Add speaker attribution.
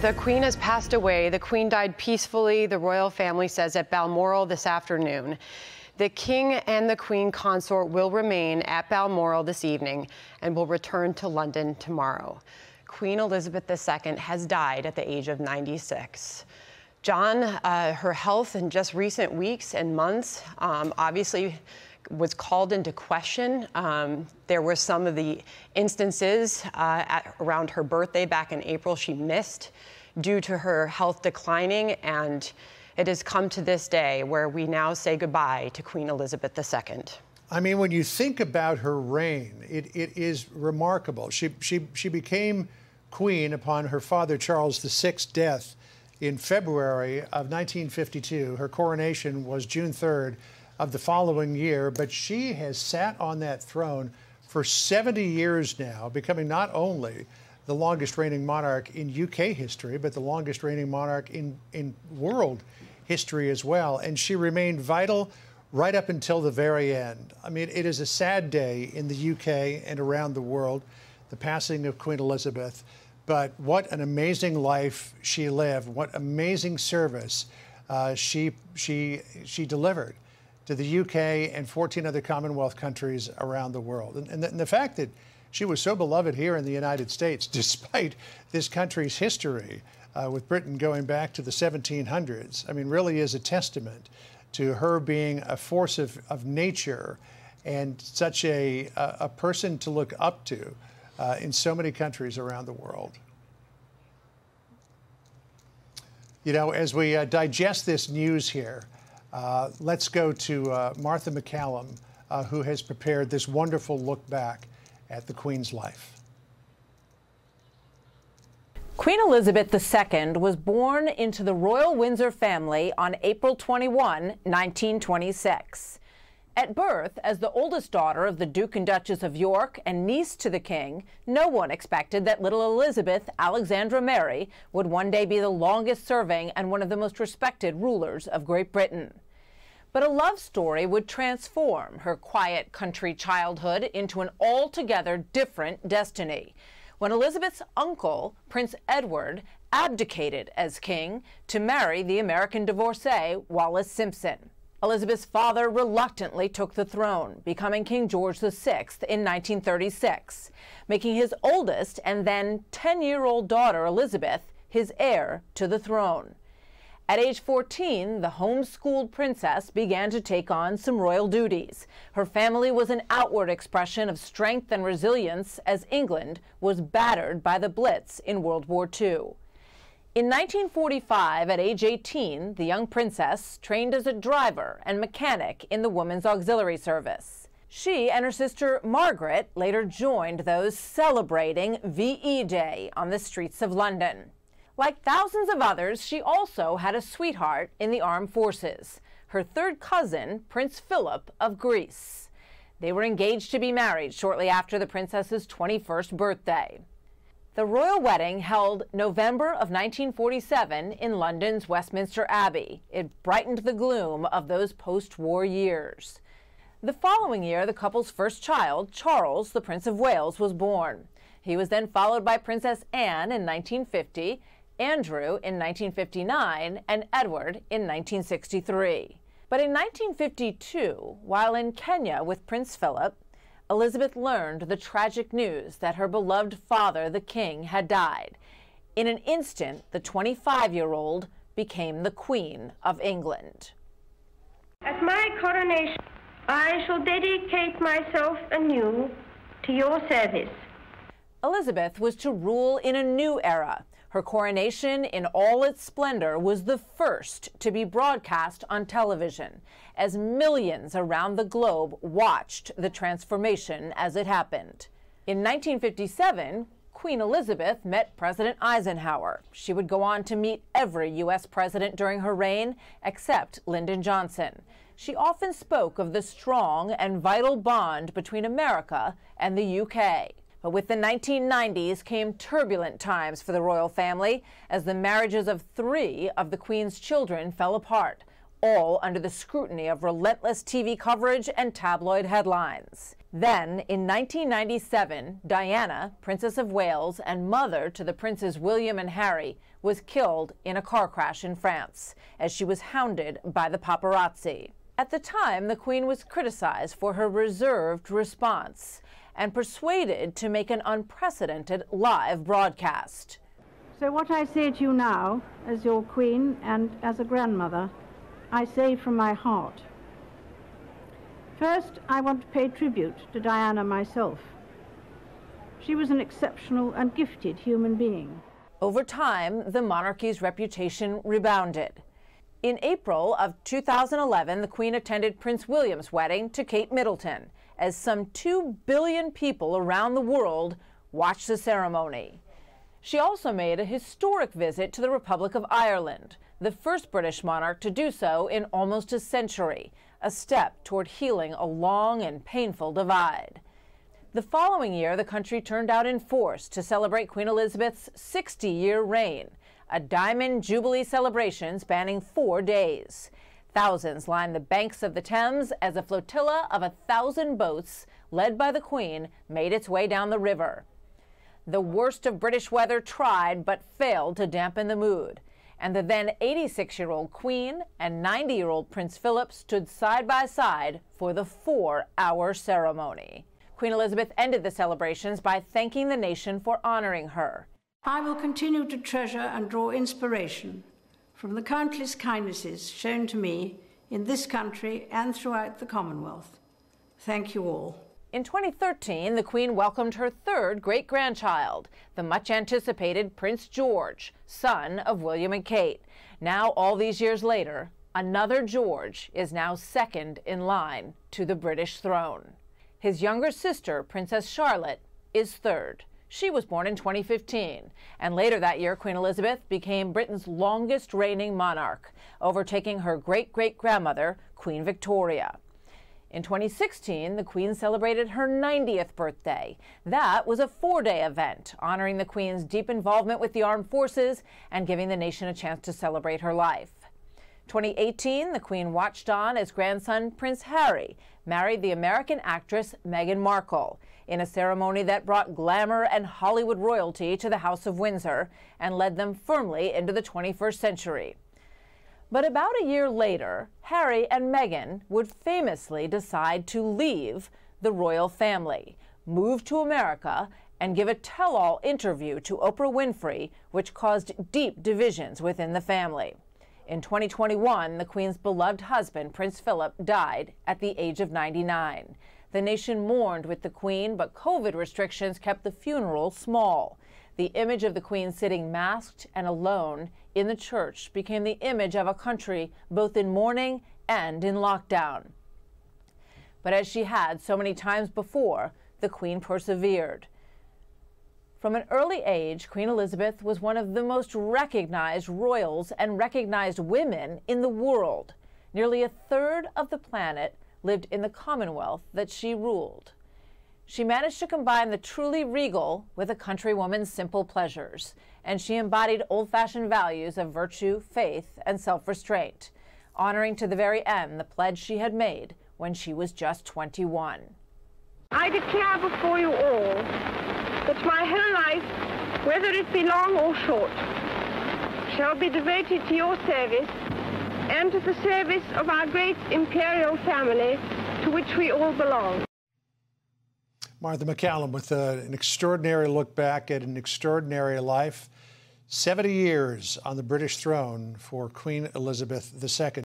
Speaker 1: The Queen has passed away. The Queen died peacefully, the royal family says, at Balmoral this afternoon. The King and the Queen consort will remain at Balmoral this evening and will return to London tomorrow. Queen Elizabeth II has died at the age of 96. John, uh, her health in just recent weeks and months um, obviously was called into question. Um, there were some of the instances uh, at, around her birthday back in April she missed due to her health declining, and it has come to this day where we now say goodbye to Queen Elizabeth II.
Speaker 2: I mean, when you think about her reign, it, it is remarkable. She, she, she became queen upon her father Charles VI's death in February of 1952. Her coronation was June 3rd of the following year, but she has sat on that throne for 70 years now, becoming not only the longest reigning monarch in UK history, but the longest reigning monarch in, in world history as well. And she remained vital right up until the very end. I mean, it is a sad day in the UK and around the world, the passing of Queen Elizabeth. But what an amazing life she lived, what amazing service uh, she, she, she delivered to the UK and 14 other Commonwealth countries around the world. And, and, the, and, the, fact that she was so beloved here in the United States, despite this country's history uh, with Britain going back to the 1700s, I mean, really is a testament to her being a force of, of nature and such a, a, a person to look up to uh, in so many countries around the world. You know, as we uh, digest this news here, let's go to uh, Martha MacCallum, uh, who has prepared this wonderful look back at the Queen's life.
Speaker 3: Queen Elizabeth II was born into the royal Windsor family on April 21, 1926. At birth, as the oldest daughter of the Duke and Duchess of York and niece to the King, no one expected that little Elizabeth Alexandra Mary would one day be the longest serving and one of the most respected rulers of Great Britain. But a love story would transform her quiet country childhood into an altogether different destiny. When Elizabeth's uncle, Prince Edward, abdicated as king to marry the American divorcee Wallis Simpson. Elizabeth's father reluctantly took the throne, becoming King George VI in 1936, making his oldest and then 10 year old daughter, Elizabeth, his heir to the throne. At age 14, the homeschooled princess began to take on some royal duties. Her family was an outward expression of strength and resilience as England was battered by the Blitz in World War II. In 1945, at age 18, the young princess trained as a driver and mechanic in the Women's Auxiliary Service. She and her sister Margaret later joined those celebrating VE Day on the streets of London. Like thousands of others, she also had a sweetheart in the armed forces, her third cousin, Prince Philip of Greece. They were engaged to be married shortly after the princess's 21st birthday. The royal wedding held November of 1947 in London's Westminster Abbey. It brightened the gloom of those post-war years. The following year, the couple's first child, Charles, the Prince of Wales, was born. He was then followed by Princess Anne in 1950 Andrew in 1959, and Edward in 1963. But in 1952, while in Kenya with Prince Philip, Elizabeth learned the tragic news that her beloved father, the king, had died. In an instant, the 25 year old became the Queen of England.
Speaker 4: At my coronation, I shall dedicate myself anew to your service.
Speaker 3: Elizabeth was to rule in a new era her coronation in all its splendor was the first to be broadcast on television, as millions around the globe watched the transformation as it happened. In 1957, Queen Elizabeth met President Eisenhower. She would go on to meet every U.S. president during her reign except Lyndon Johnson. She often spoke of the strong and vital bond between America and the UK. But with the 1990s came turbulent times for the royal family as the marriages of three of the Queen's children fell apart, all under the scrutiny of relentless TV coverage and tabloid headlines. Then, in 1997, Diana, Princess of Wales and mother to the Princes William and Harry, was killed in a car crash in France as she was hounded by the paparazzi. At the time, the Queen was criticized for her reserved response and persuaded to make an unprecedented live broadcast.
Speaker 5: So, what I say to you now, as your Queen and as a grandmother, I say from my heart. First, I want to pay tribute to Diana myself. She was an exceptional and gifted human being.
Speaker 3: Over time, the monarchy's reputation rebounded. In April of 2011, the Queen attended Prince William's wedding to Kate Middleton as some 2 billion people around the world watched the ceremony. She also made a historic visit to the Republic of Ireland, the first British monarch to do so in almost a century, a step toward healing a long and painful divide. The following year, the country turned out in force to celebrate Queen Elizabeth's 60 year reign a Diamond Jubilee celebration spanning four days. Thousands lined the banks of the Thames as a flotilla of a thousand boats, led by the Queen, made its way down the river. The worst of British weather tried but failed to dampen the mood. And the then 86 year old Queen and 90 year old Prince Philip stood side by side for the four hour ceremony. Queen Elizabeth ended the celebrations by thanking the nation for honoring her.
Speaker 5: I will continue to treasure and draw inspiration from the countless kindnesses shown to me in this country and throughout the Commonwealth. Thank you all.
Speaker 3: In 2013, the Queen welcomed her third great grandchild, the much anticipated Prince George, son of William and Kate. Now, all these years later, another George is now second in line to the British throne. His younger sister, Princess Charlotte, is third. She was born in 2015, and later that year, Queen Elizabeth became Britain's longest reigning monarch, overtaking her great great grandmother, Queen Victoria. In 2016, the Queen celebrated her 90th birthday. That was a four day event, honoring the Queen's deep involvement with the armed forces and giving the nation a chance to celebrate her life. 2018, the Queen watched on as grandson Prince Harry married the American actress Meghan Markle in a ceremony that brought glamour and Hollywood royalty to the House of Windsor and led them firmly into the 21st century. But about a year later, Harry and Meghan would famously decide to leave the royal family, move to America, and give a tell all interview to Oprah Winfrey, which caused deep divisions within the family. In 2021, the Queen's beloved husband, Prince Philip, died at the age of 99. The nation mourned with the Queen, but COVID restrictions kept the funeral small. The image of the Queen sitting masked and alone in the church became the image of a country both in mourning and in lockdown. But as she had so many times before, the Queen persevered. From an early age, Queen Elizabeth was one of the most recognized royals and recognized women in the world. Nearly a third of the planet lived in the Commonwealth that she ruled. She managed to combine the truly regal with a countrywoman's simple pleasures, and she embodied old fashioned values of virtue, faith, and self restraint, honoring to the very end the pledge she had made when she was just 21.
Speaker 4: I declare before you all that my whole life, whether it be long or short, shall be devoted to your service and to the service of our great imperial family to which we all belong.
Speaker 2: Martha MacCallum with uh, an extraordinary look back at an extraordinary life. 70 years on the British throne for Queen Elizabeth II.